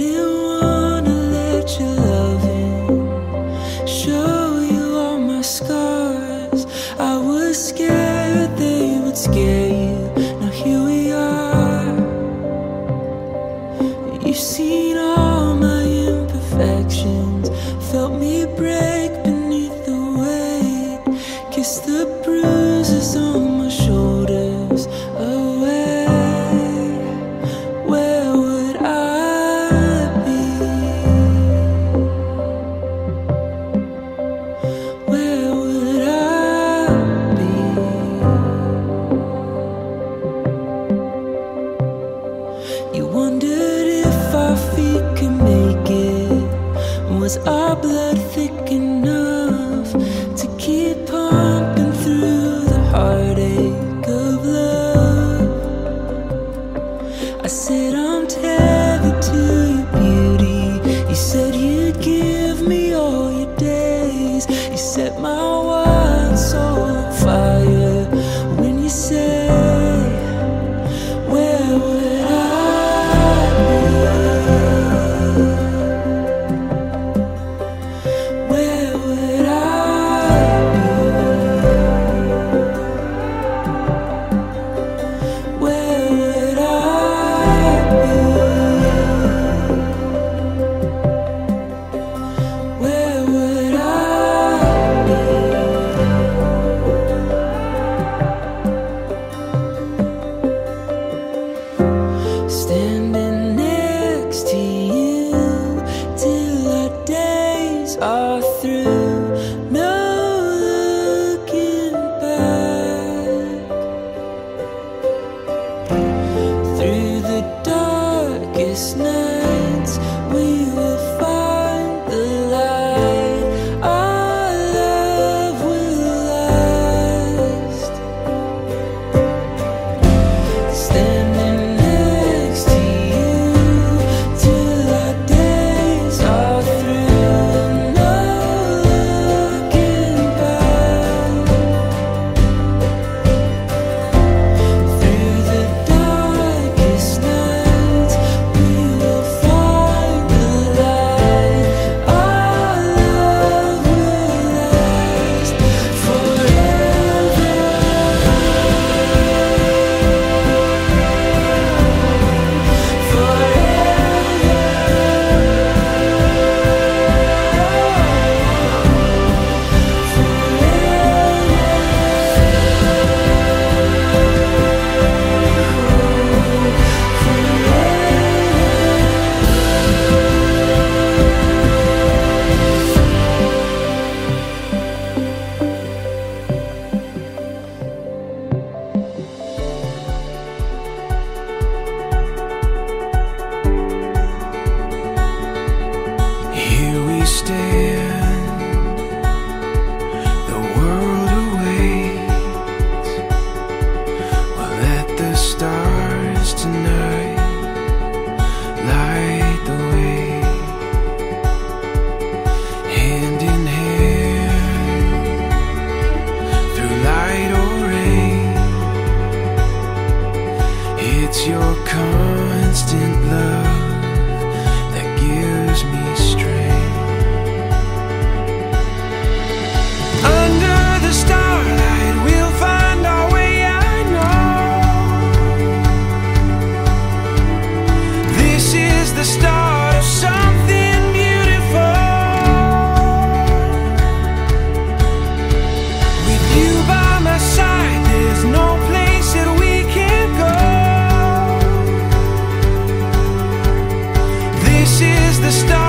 I You set my wild soul darkest the stars.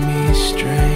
me straight.